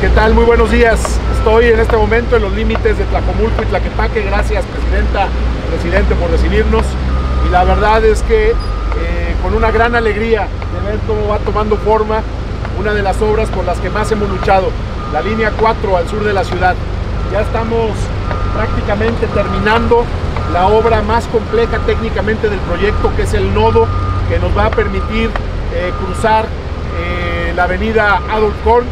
¿Qué tal? Muy buenos días. Estoy en este momento en los límites de Tlacomulco y Tlaquepaque. Gracias, Presidenta, Presidente, por recibirnos. Y la verdad es que eh, con una gran alegría de ver cómo va tomando forma una de las obras por las que más hemos luchado, la línea 4 al sur de la ciudad. Ya estamos prácticamente terminando la obra más compleja técnicamente del proyecto, que es el nodo que nos va a permitir eh, cruzar eh, la avenida Adolf Korn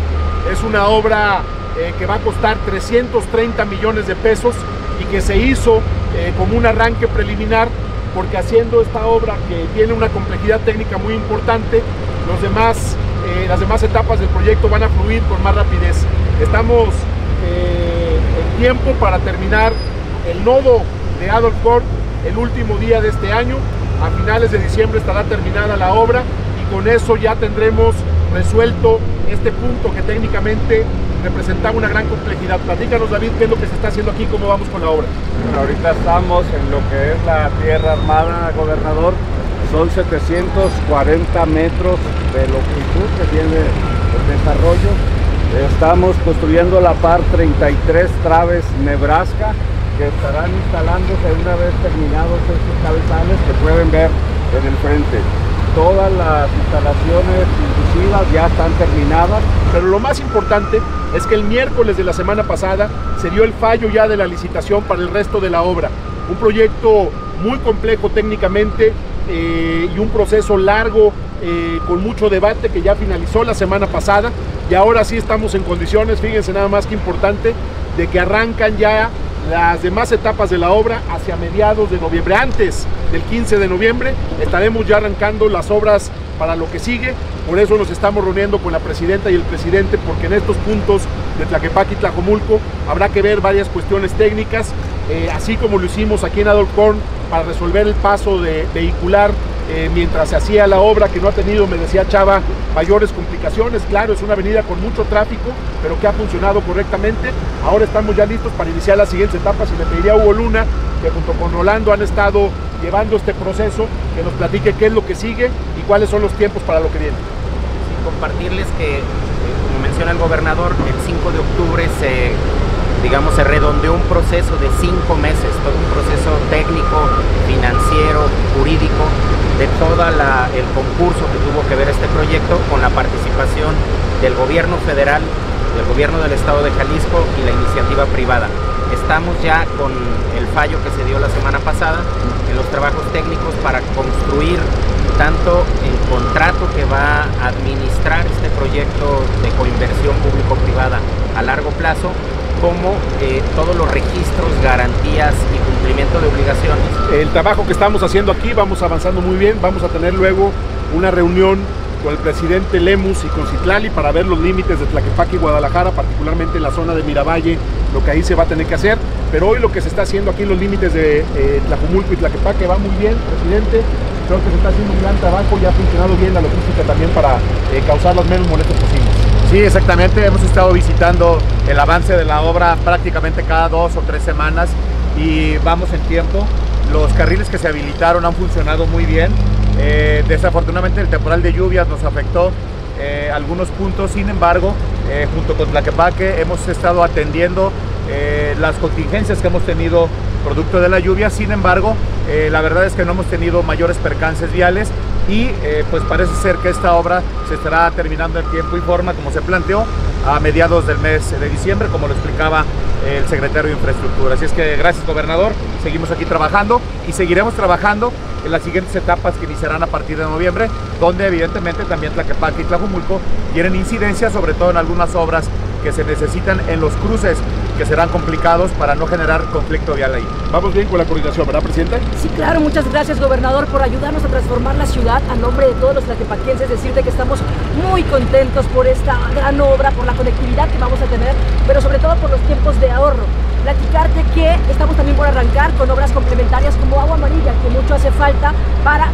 es una obra eh, que va a costar 330 millones de pesos y que se hizo eh, como un arranque preliminar porque haciendo esta obra que tiene una complejidad técnica muy importante, eh, las demás etapas del proyecto van a fluir con más rapidez. Estamos en tiempo para terminar el nodo de Adolf el último día de este año. A finales de diciembre estará terminada la obra y con eso ya tendremos resuelto este punto que técnicamente representaba una gran complejidad. Platícanos David, qué es lo que se está haciendo aquí, cómo vamos con la obra. Bueno, ahorita estamos en lo que es la tierra armada, gobernador. Son 740 metros de longitud que tiene el desarrollo. Estamos construyendo la par 33 Traves Nebraska que estarán instalándose una vez terminados estos cabezales que pueden ver en el frente todas las instalaciones ya están terminadas. Pero lo más importante es que el miércoles de la semana pasada se dio el fallo ya de la licitación para el resto de la obra. Un proyecto muy complejo técnicamente eh, y un proceso largo eh, con mucho debate que ya finalizó la semana pasada y ahora sí estamos en condiciones, fíjense nada más que importante, de que arrancan ya las demás etapas de la obra hacia mediados de noviembre. Antes del 15 de noviembre estaremos ya arrancando las obras para lo que sigue. Por eso nos estamos reuniendo con la presidenta y el presidente, porque en estos puntos de Tlaquepaque y Tlajomulco habrá que ver varias cuestiones técnicas, eh, así como lo hicimos aquí en Adolf Korn para resolver el paso de vehicular eh, mientras se hacía la obra que no ha tenido, me decía Chava, mayores complicaciones. Claro, es una avenida con mucho tráfico, pero que ha funcionado correctamente. Ahora estamos ya listos para iniciar las siguientes etapas y le pediría a Hugo Luna, que junto con Rolando han estado llevando este proceso, que nos platique qué es lo que sigue y cuáles son los tiempos para lo que viene. compartirles que, eh, como menciona el gobernador, el 5 de octubre se digamos, se redondeó un proceso de cinco meses, todo un proceso técnico, financiero, jurídico, de todo el concurso que tuvo que ver este proyecto con la participación del gobierno federal, del gobierno del estado de Jalisco y la iniciativa privada. Estamos ya con el fallo que se dio la semana pasada en los trabajos técnicos para construir tanto el contrato que va a administrar este proyecto de coinversión público-privada a largo plazo como eh, todos los registros, garantías y cumplimiento de obligaciones. El trabajo que estamos haciendo aquí, vamos avanzando muy bien, vamos a tener luego una reunión con el presidente Lemus y con Citlali para ver los límites de Tlaquepaque y Guadalajara, particularmente en la zona de Miravalle, lo que ahí se va a tener que hacer. Pero hoy lo que se está haciendo aquí en los límites de eh, Tlajumulco y Tlaquepaque va muy bien, presidente. Creo que se está haciendo un gran trabajo y ha funcionado bien la logística también para eh, causar las menos molestias posibles. Sí, exactamente. Hemos estado visitando el avance de la obra prácticamente cada dos o tres semanas y vamos en tiempo. Los carriles que se habilitaron han funcionado muy bien. Eh, desafortunadamente el temporal de lluvias nos afectó eh, algunos puntos, sin embargo, eh, junto con Tlaquepaque hemos estado atendiendo las contingencias que hemos tenido producto de la lluvia, sin embargo, la verdad es que no hemos tenido mayores percances viales y eh, pues parece ser que esta obra se estará terminando en tiempo y forma como se planteó a mediados del mes de diciembre, como lo explicaba el secretario de Infraestructura. Así es que gracias gobernador, seguimos aquí trabajando y seguiremos trabajando en las siguientes etapas que iniciarán a partir de noviembre, donde evidentemente también Tlaquepaque y Tlajumulco tienen incidencia, sobre todo en algunas obras que se necesitan en los cruces que serán complicados para no generar conflicto vial ahí. Vamos bien con la coordinación, ¿verdad, presidente? Sí, claro, muchas gracias, gobernador, por ayudarnos a transformar la ciudad a nombre de todos los tlaquepaquenses, decirte que estamos muy contentos por esta gran obra, por la conectividad que vamos a tener, pero sobre todo por los tiempos de ahorro. Platicarte que estamos también por arrancar con obras complementarias como agua amarilla, que mucho hace falta para,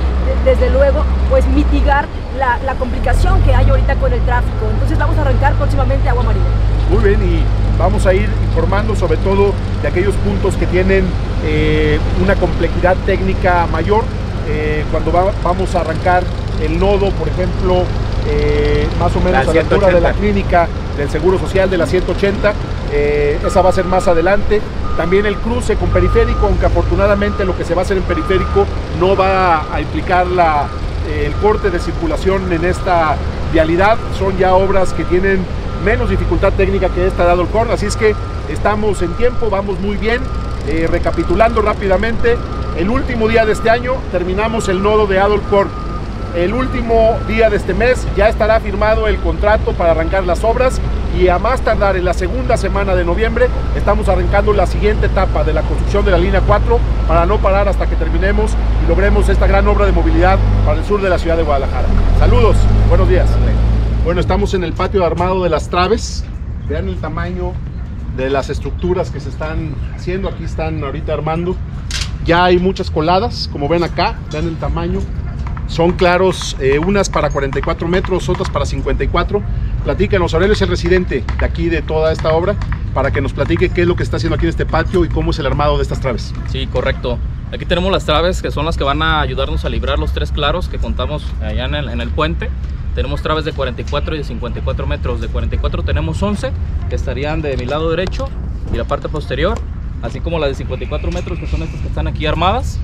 desde luego, pues mitigar la, la complicación que hay ahorita con el tráfico. Entonces vamos a arrancar próximamente agua amarilla. Muy bien, y vamos a ir informando sobre todo de aquellos puntos que tienen eh, una complejidad técnica mayor. Eh, cuando vamos a arrancar el nodo, por ejemplo, eh, más o menos a la altura de la clínica del Seguro Social de la 180, eh, esa va a ser más adelante. También el cruce con periférico, aunque afortunadamente lo que se va a hacer en periférico no va a implicar la, eh, el corte de circulación en esta vialidad. Son ya obras que tienen menos dificultad técnica que esta dado el corn, así es que estamos en tiempo, vamos muy bien. Eh, recapitulando rápidamente, el último día de este año terminamos el nodo de Adolf Korn. El último día de este mes ya estará firmado el contrato para arrancar las obras y a más tardar en la segunda semana de noviembre estamos arrancando la siguiente etapa de la construcción de la línea 4 para no parar hasta que terminemos y logremos esta gran obra de movilidad para el sur de la ciudad de Guadalajara. Saludos, buenos días. Bueno, estamos en el patio armado de las traves. Vean el tamaño de las estructuras que se están haciendo. Aquí están ahorita armando. Ya hay muchas coladas, como ven acá, vean el tamaño. Son claros, eh, unas para 44 metros, otras para 54. Platícanos, Aurelio es el residente de aquí, de toda esta obra, para que nos platique qué es lo que está haciendo aquí en este patio y cómo es el armado de estas traves. Sí, correcto. Aquí tenemos las traves que son las que van a ayudarnos a librar los tres claros que contamos allá en el, en el puente. Tenemos traves de 44 y de 54 metros. De 44 tenemos 11 que estarían de mi lado derecho y la parte posterior, así como las de 54 metros que son estas que están aquí armadas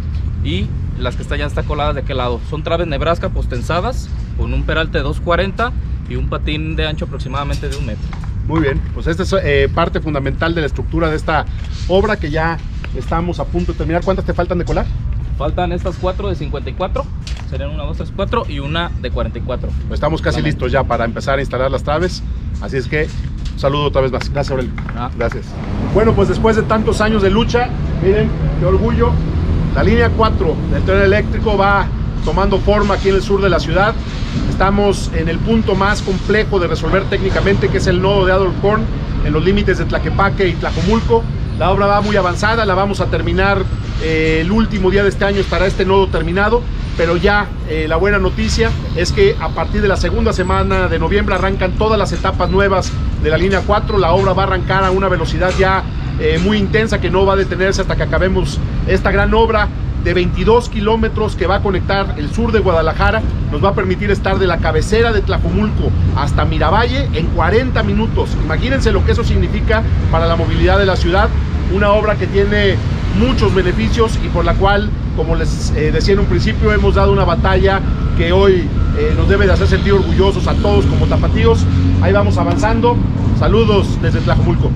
y las que están ya están coladas de aquel lado. Son traves Nebraska postensadas con un peralte de 240 y un patín de ancho aproximadamente de un metro. Muy bien, pues esta es eh, parte fundamental de la estructura de esta obra que ya estamos a punto de terminar. ¿Cuántas te faltan de colar? Faltan estas cuatro de 54, serían una, dos, tres, cuatro y una de 44. Pues estamos casi listos ya para empezar a instalar las traves. Así es que un saludo otra vez más. Gracias, Aurelio. Ah. Gracias. Bueno, pues después de tantos años de lucha, miren, qué orgullo. La línea 4 del tren eléctrico va tomando forma aquí en el sur de la ciudad. Estamos en el punto más complejo de resolver técnicamente, que es el nodo de Adolf Korn, en los límites de Tlaquepaque y Tlajomulco. La obra va muy avanzada, la vamos a terminar eh, el último día de este año, estará este nodo terminado, pero ya eh, la buena noticia es que a partir de la segunda semana de noviembre arrancan todas las etapas nuevas de la línea 4, la obra va a arrancar a una velocidad ya eh, muy intensa que no va a detenerse hasta que acabemos esta gran obra de 22 kilómetros que va a conectar el sur de Guadalajara, nos va a permitir estar de la cabecera de Tlajomulco hasta Miravalle en 40 minutos. Imagínense lo que eso significa para la movilidad de la ciudad, una obra que tiene muchos beneficios y por la cual, como les eh, decía en un principio, hemos dado una batalla que hoy eh, nos debe de hacer sentir orgullosos a todos como tapatíos. Ahí vamos avanzando. Saludos desde Tlajomulco.